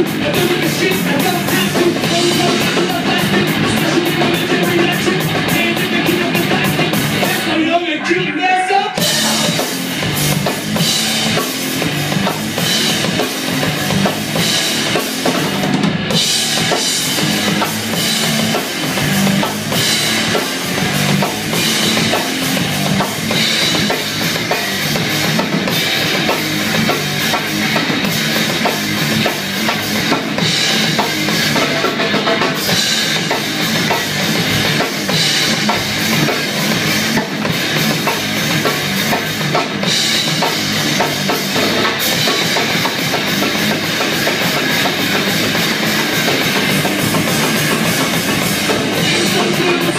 Look at the shit I got